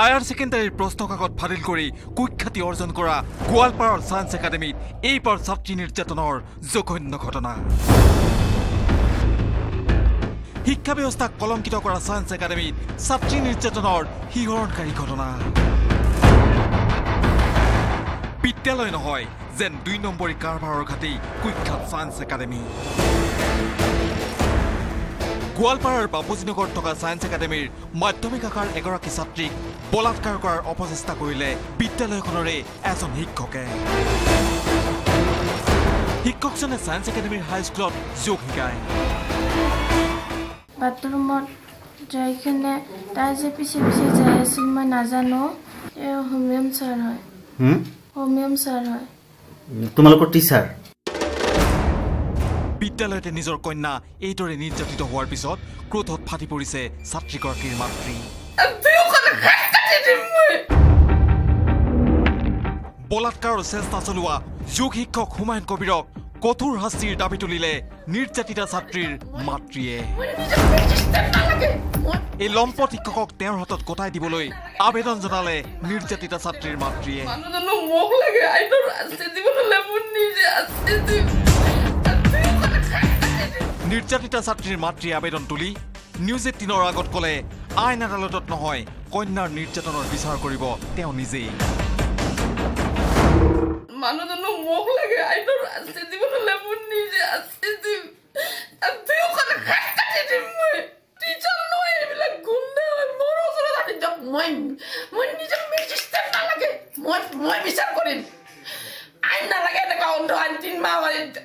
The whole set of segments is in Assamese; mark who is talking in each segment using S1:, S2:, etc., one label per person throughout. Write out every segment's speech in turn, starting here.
S1: হায়াৰ ছেকেণ্ডাৰীৰ প্ৰশ্ন কাকত ফাদিল কৰি কুখ্যাতি অৰ্জন কৰা গোৱালপাৰাৰ ছায়েন্স একাডেমীত এইবাৰ ছাত্ৰী নিৰ্যাতনৰ জঘন্য ঘটনা। শিক্ষা ব্যৱস্থাক কলংকিত কৰা ছায়েন্স একাডেমীত ছাত্ৰী নিৰ্যাতনৰ শিহৰণকাৰী ঘটনা। বিদ্যালয় নহয় যেন দুই নম্বৰী কাৰবাৰৰ ঘাটি কুখ্যাত ছায়েন্স একাডেমী। গোৱালপাৰাৰ বাপুজীনগৰত থকা ছায়েন্স একাডেমীৰ মাধ্যমিক শাখাৰ এগৰাকী ছাত্ৰীক বলাৎকাৰ কৰাৰ অপচেষ্টা কৰিলে বিদ্যালয়খনৰে এজন শিক্ষকে। শিক্ষকজনে ছায়েন্স একাডেমীৰ হাইস্কুলত যোগ শিকায়।
S2: বাথৰুমত যাই কিনে তাই যে পিছে পিছে যাই আছিল মই নাজানো। এই হোমিয়ম ছাৰ হয়।
S3: হুম?
S2: হোমিয়ম ছাৰ হয়।
S3: তোমালোকৰ টিচাৰ
S1: বিদ্যালয়তে নিজৰ কন্যা এইদৰে নিৰ্যাতিত হোৱাৰ পিছত ক্ৰোধত ফাটি পৰিছে ছাত্ৰীগৰাকীৰ মাতৃ। বলাৎকাৰৰ চেষ্টা চলোৱা যোগ শিক্ষক হুমায়ুন কবিৰক কঠোৰ শাস্তিৰ দাবী তুলিলে নিৰ্যাতিতা ছাত্ৰীৰ মাতৃয়ে। এই লম্পট শিক্ষকক তেওঁৰ হাতত গতাই দিবলৈ আবেদন জনালে নিৰ্যাতিতা ছাত্ৰীৰ মাতৃয়ে। নিৰ্যাতিতা ছাত্ৰীৰ মাতৃয়ে আবেদন তুলি নিউজ এইটিনৰ আগত ক'লে আইন আদালতত নহয় কন্যাৰ নিৰ্যাতনৰ বিচাৰ কৰিব তেওঁ নিজেই।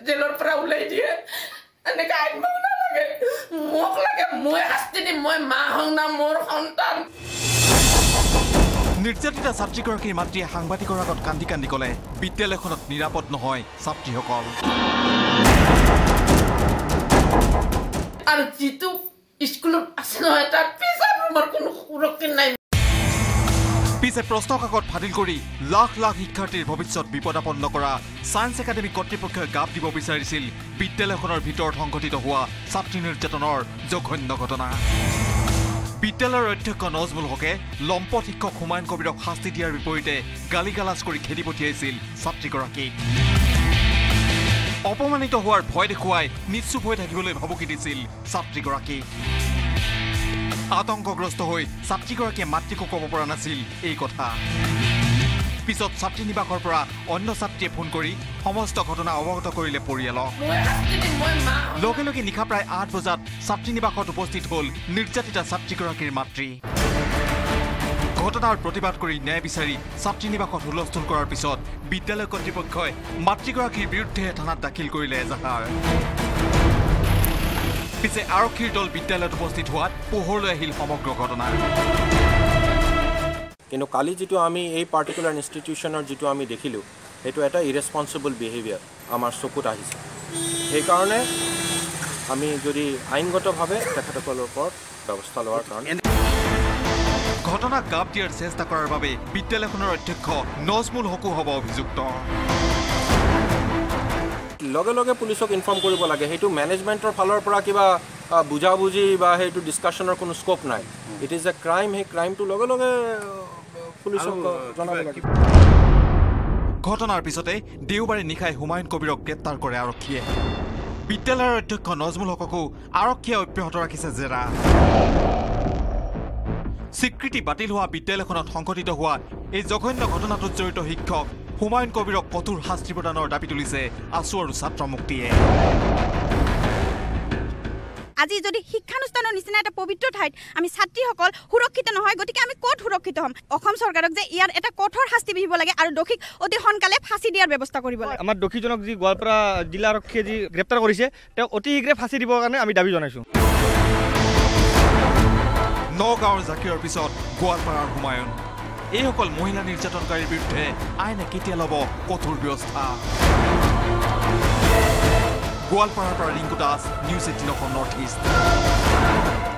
S4: জেলৰ পৰা ওলাই দিয়ে। মোক নালাগে। মোক লাগে মই শাস্তি দিম মই মা হওঁ না মোৰ সন্তান।
S1: নিৰ্যাতিতা ছাত্ৰীগৰাকীৰ মাতৃয়ে সাংবাদিকৰ আগত কান্দি কান্দি ক'লে বিদ্যালয়খনত নিৰাপদ নহয় ছাত্ৰীসকল।
S4: আৰু যিটো স্কুলত আছে নহয় তাত পিছৰ ৰুমৰ কোনো সুৰক্ষিত নাই।
S1: পিছে প্ৰশ্ন কাকত ফাদিল কৰি লাখ লাখ শিক্ষাৰ্থীৰ ভৱিষ্যত বিপদাপন্ন কৰা ছায়েন্স একাডেমী কৰ্তৃপক্ষই গাপ দিব বিচাৰিছিল। বিদ্যালয়খনৰ ভিতৰত সংঘটিত হোৱা ছাত্ৰী নিৰ্যাতনৰ জঘন্য ঘটনা। বিদ্যালয়ৰ অধ্যক্ষ নজমুল হকে লম্পট শিক্ষক হুমায়ুন কবিৰক শাস্তি দিয়াৰ বিপৰীতে গালি গালাজ কৰি খেদি পঠিয়াইছিল ছাত্ৰীগৰাকীক। অপমানিত হোৱাৰ ভয় দেখুৱাই নিশ্চুপ হৈ থাকিবলৈ ভাবুকি দিছিল ছাত্ৰীগৰাকীক। আতংকগ্ৰস্ত হৈ ছাত্ৰীগৰাকীয়ে মাতৃকো ক'ব পৰা নাছিল এই কথা। পিছত ছাত্ৰী নিবাসৰ পৰা অন্য ছাত্ৰীয়ে ফোন কৰি সমস্ত ঘটনা অৱগত কৰিলে পৰিয়ালক। লগে লগে নিশা প্ৰায় আঠ বজাত ছাত্ৰী নিবাসত উপস্থিত হ'ল নিৰ্যাতিতা ছাত্ৰীগৰাকীৰ মাতৃ। ঘটনাৰ প্ৰতিবাদ কৰি ন্যায় বিচাৰি ছাত্ৰী নিবাসত হুলস্থুল কৰাৰ পিছত বিদ্যালয় কৰ্তৃপক্ষই মাতৃগৰাকীৰ বিৰুদ্ধে থানাত দাখিল কৰিলে এজাহাৰ। পিছে আৰক্ষীৰ দল বিদ্যালয়ত উপস্থিত হোৱাত পোহৰলৈ আহিল সমগ্ৰ ঘটনা।
S5: কিন্তু কালি যিটো আমি এই পাৰ্টিকুলাৰ ইনষ্টিটিউশ্যনৰ যিটো আমি দেখিলোঁ সেইটো এটা ইৰেচপনচিবল বিহেভিয়াৰ আমাৰ চকুত আহিছে। সেইকাৰণে আমি যদি আইনগতভাৱে তেখেতসকলৰ ওপৰত ব্যৱস্থা লোৱাৰ কাৰণে
S1: ঘটনাক গাপ দিয়াৰ চেষ্টা কৰাৰ বাবে বিদ্যালয়খনৰ অধ্যক্ষ নজমুল হকো হ'ব অভিযুক্ত।
S5: লগে লগে পুলিচক ইনফৰ্ম কৰিব লাগে। সেইটো মেনেজমেণ্টৰ ফালৰ পৰা কিবা বুজাবুজি বা সেইটো ডিছকাশ্যনৰ কোনো স্ক'প নাই। ইট ইজ এ ক্ৰাইম সেই ক্ৰাইমটো লগে লগে পুলিচক জনাব লাগে।
S1: ঘটনাৰ পিছতে দেওবাৰে নিশাই হুমায়ুন কবিৰক গ্ৰেপ্তাৰ কৰে আৰক্ষীয়ে। বিদ্যালয়ৰ অধ্যক্ষ নজমুল হককো আৰক্ষীয়ে অব্যাহত ৰাখিছে জেৰা। স্বীকৃতি বাতিল হোৱা বিদ্যালয়খনত সংঘটিত হোৱা এই জঘন্য ঘটনাটোত জড়িত শিক্ষক হুমায়ুন কবিৰক কঠোৰ শাস্তি প্ৰদানৰ দাবী তুলিছে আছু আৰু ছাত্ৰ মুক্তিয়ে।
S6: আজি যদি শিক্ষানুষ্ঠানৰ নিচিনা এটা পবিত্ৰ ঠাইত আমি ছাত্ৰীসকল সুৰক্ষিত নহয় গতিকে আমি ক'ত সুৰক্ষিত হ'ম? অসম চৰকাৰক যে ইয়াৰ এটা কঠোৰ শাস্তি বিহিব লাগে আৰু দোষীক অতি সোনকালে ফাঁচি দিয়াৰ ব্যৱস্থা কৰিব লাগে।
S7: আমাৰ দোষীজনক যি গোৱালপাৰা জিলা আৰক্ষীয়ে যি গ্ৰেপ্তাৰ কৰিছে তেওঁক অতি শীঘ্ৰে ফাঁচি দিবৰ কাৰণে আমি দাবী জনাইছোঁ।
S1: নগাঁৱৰ জাকিৰৰ পিছত গোৱালপাৰাৰ হুমায়ুন। এইসকল মহিলা নিৰ্যাতনকাৰীৰ বিৰুদ্ধে আইনে কেতিয়া ল'ব কঠোৰ ব্যৱস্থা? গোৱালপাৰাৰ পৰা Rinku Das news eighteen Assam north east.